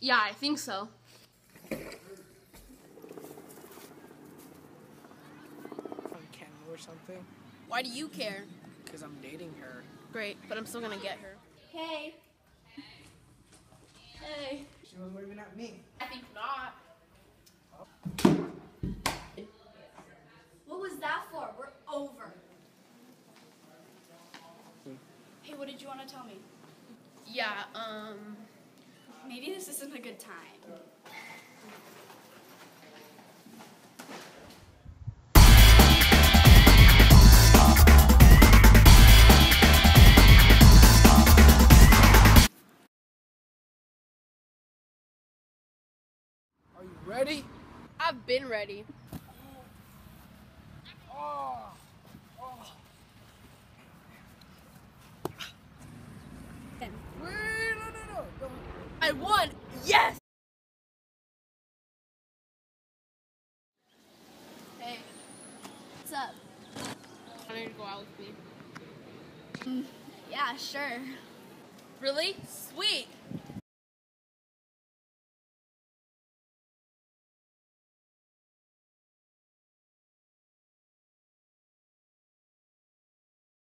Yeah, I think so. From Ken or something. Why do you care? Because I'm dating her. Great, but I'm still gonna get her. Hey. Hey. She was waving at me. I think not. What was that for? We're over. Hey, what did you want to tell me? Yeah, um. Maybe this isn't a good time. Are you ready? I've been ready. I won! Yes! Hey. What's up? I to go out with me. Mm, yeah, sure. Really? Sweet!